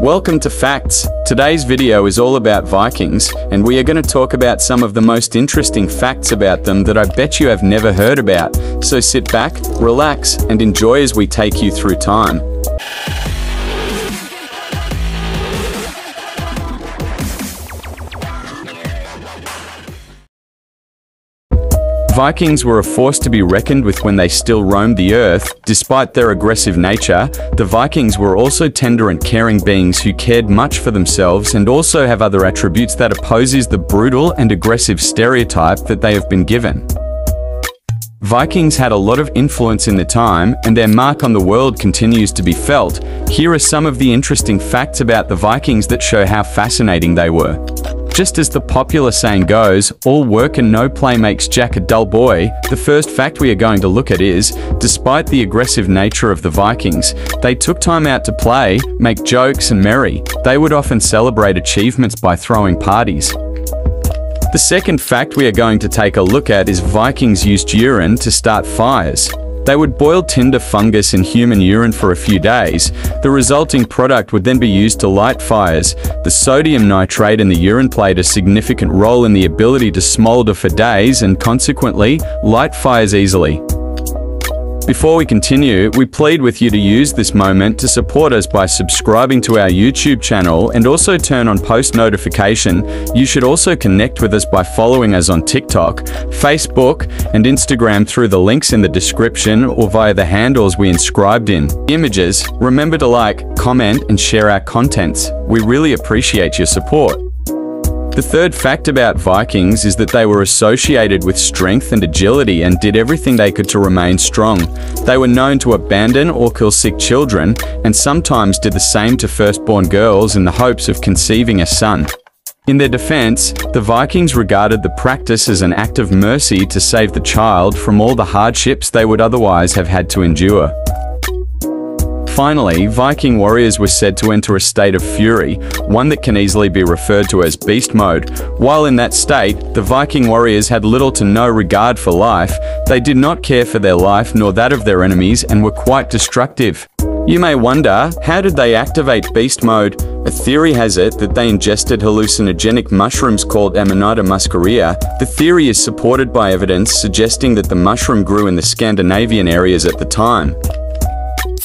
Welcome to Phacts. Today's video is all about Vikings, and we are going to talk about some of the most interesting facts about them that I bet you have never heard about. So sit back, relax, and enjoy as we take you through time. Vikings were a force to be reckoned with when they still roamed the earth. Despite their aggressive nature, the Vikings were also tender and caring beings who cared much for themselves and also have other attributes that opposes the brutal and aggressive stereotype that they have been given. Vikings had a lot of influence in the time, and their mark on the world continues to be felt. Here are some of the interesting facts about the Vikings that show how fascinating they were. Just as the popular saying goes, all work and no play makes Jack a dull boy, the first fact we are going to look at is, despite the aggressive nature of the Vikings, they took time out to play, make jokes and merry. They would often celebrate achievements by throwing parties. The second fact we are going to take a look at is Vikings used urine to start fires. They would boil tinder fungus in human urine for a few days. The resulting product would then be used to light fires. The sodium nitrate in the urine played a significant role in the ability to smolder for days and consequently light fires easily. Before we continue, we plead with you to use this moment to support us by subscribing to our YouTube channel and also turn on post notification. You should also connect with us by following us on TikTok, Facebook, and Instagram through the links in the description or via the handles we inscribed in. Images, remember to like, comment, and share our contents. We really appreciate your support. The third fact about Vikings is that they were associated with strength and agility and did everything they could to remain strong. They were known to abandon or kill sick children, and sometimes did the same to firstborn girls in the hopes of conceiving a son. In their defense, the Vikings regarded the practice as an act of mercy to save the child from all the hardships they would otherwise have had to endure. Finally, Viking warriors were said to enter a state of fury, one that can easily be referred to as beast mode. While in that state, the Viking warriors had little to no regard for life, they did not care for their life nor that of their enemies and were quite destructive. You may wonder, how did they activate beast mode? A theory has it that they ingested hallucinogenic mushrooms called Amanita muscaria. The theory is supported by evidence suggesting that the mushroom grew in the Scandinavian areas at the time.